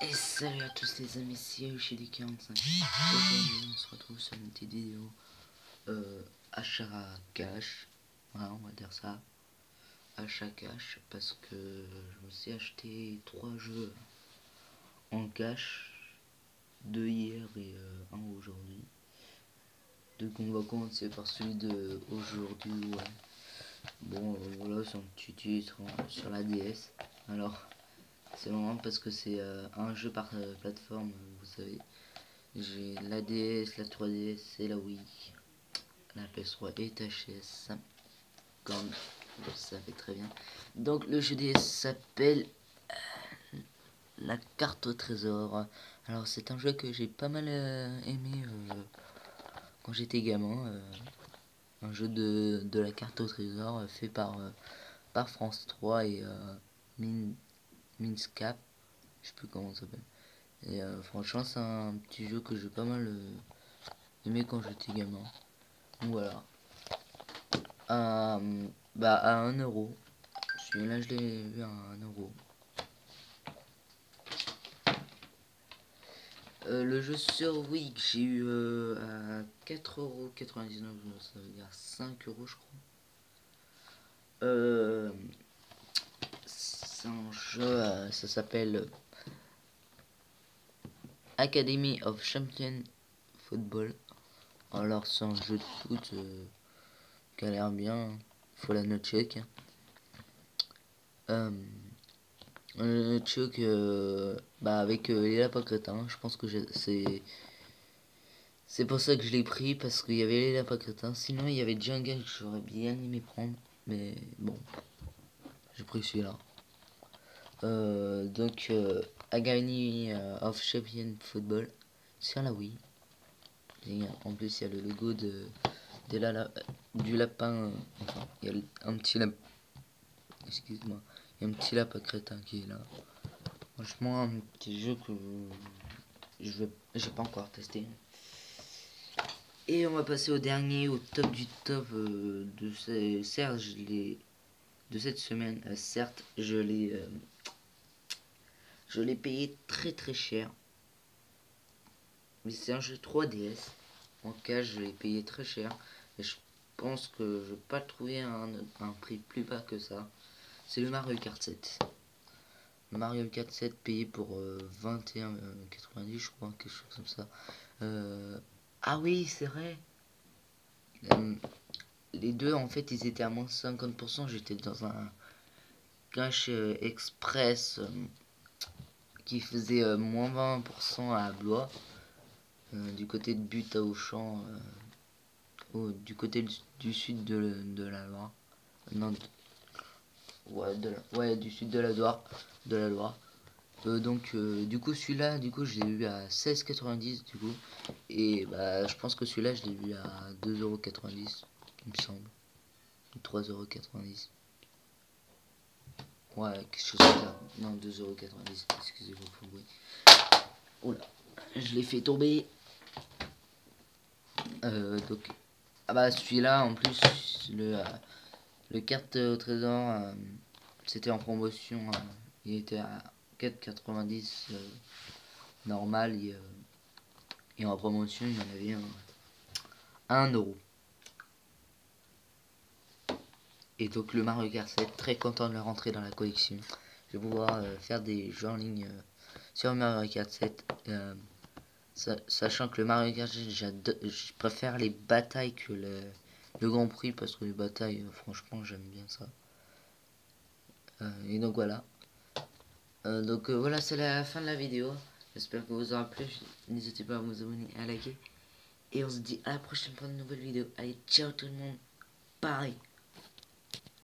Et salut à tous les amis, c'est chez des 45 Aujourd'hui on se retrouve sur une petite vidéo euh, achat cash Voilà on va dire ça. Achat cash parce que je me suis acheté trois jeux en cash Deux hier et euh, un aujourd'hui. Donc on va commencer par celui de aujourd'hui. Bon euh, voilà c'est un petit titre hein, sur la DS Alors c'est marrant parce que c'est euh, un jeu par euh, plateforme, vous savez. J'ai la DS, la 3DS et la Wii. La PS3 et HS. Comme vous savez très bien. Donc le jeu DS s'appelle euh, La carte au trésor. Alors c'est un jeu que j'ai pas mal aimé quand j'étais gamin. un jeu de, de, la carte au trésor fait par, par France 3 et Mine Minscap. Je sais plus comment ça s'appelle. Et euh, franchement, c'est un petit jeu que j'ai pas mal euh, aimé quand j'étais gamin. Voilà. Euh, bah, à 1 euro. Celui-là, je l'ai vu à 1 euro. le jeu sur Wii j'ai eu à 4,99€, ça veut dire 5 euros je crois. Euh, un jeu, euh, ça s'appelle Academy of Champion Football. Alors c'est un jeu de foot euh, qui a l'air bien, faut la note check. Euh, check bah avec les lapins je pense que c'est c'est pour ça que je l'ai pris parce qu'il y avait les lapins. Sinon il y avait Jungle que j'aurais bien aimé prendre, mais bon, j'ai pris celui-là. Euh, donc, euh, Agani euh, of Champion Football sur la Wii. en plus, il y a le logo de, de la, du lapin. il y a un petit lapin. Excuse-moi. Il y a un petit lapin crétin qui est là. Franchement, un petit jeu que je vais pas encore testé. Et on va passer au dernier, au top du top de de cette semaine. certes, je l'ai je l'ai payé très très cher. Mais c'est un jeu 3DS. En cas, je l'ai payé très cher. Et je pense que je vais pas trouver un, prix plus bas que ça. C'est le Mario Kart 7. Le Mario Kart 7 payé pour 21,90 euh, je crois, quelque chose comme ça. Euh, ah oui, c'est vrai. Euh, les deux, en fait, ils étaient à moins 50%. J'étais dans un cash express qui faisait euh, moins 20% à Blois, euh, du côté de But à Auchan, euh, du côté du, sud de, la Loire. Non, ouais, de ouais, du sud de la Loire. De la Loire. donc du coup celui-là du coup je l'ai eu à 16,90 du coup et bah je pense que celui-là je l'ai eu à 2,90€ il me semble 3,90€ Ouais, quelque chose comme ça. Non, 2,90€. Excusez-moi pour le bruit. Oula, je l'ai fait tomber. Euh, donc, ah bah celui-là, en plus, le, euh, le carte au trésor, euh, c'était en promotion. Euh, il était à 4,90 normal. Et, et, en promotion, il y en avait un, 1 euro. Et donc le Mario Kart 7, très content de le rentrer dans la collection. Je vais pouvoir euh, faire des jeux en ligne euh, sur Mario Kart 7. Euh, sachant que le Mario Kart 7, je préfère les batailles que le, le Grand Prix. Parce que les batailles, franchement, j'aime bien ça. et donc voilà. donc voilà, c'est la fin de la vidéo. J'espère que vous aura plu. N'hésitez pas à vous abonner, à liker. Et on se dit à la prochaine pour une nouvelle vidéo. Allez, ciao tout le monde. Bye.